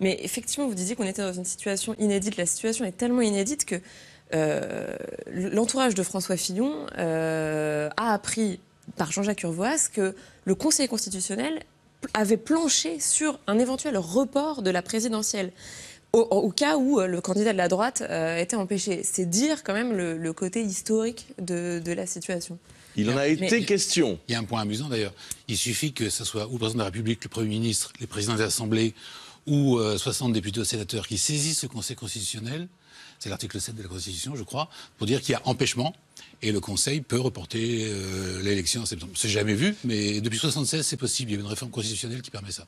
Mais effectivement, vous disiez qu'on était dans une situation inédite. La situation est tellement inédite que euh, l'entourage de François Fillon euh, a appris par Jean-Jacques Urvoas que le Conseil constitutionnel avait planché sur un éventuel report de la présidentielle. Au, cas où euh, le candidat de la droite était empêché. C'est dire quand même le, côté historique de, la situation. Il en a été question. Il y a un point amusant d'ailleurs. Il suffit que ce soit ou le président de la République, le Premier ministre, les présidents des assemblées ou 60 députés ou sénateurs qui saisissent le Conseil constitutionnel c'est l'article 7 de la Constitution, je crois, pour dire qu'il y a empêchement et le Conseil peut reporter euh, l'élection en septembre. C'est jamais vu, mais depuis 1976, c'est possible. Il y a une réforme constitutionnelle qui permet ça.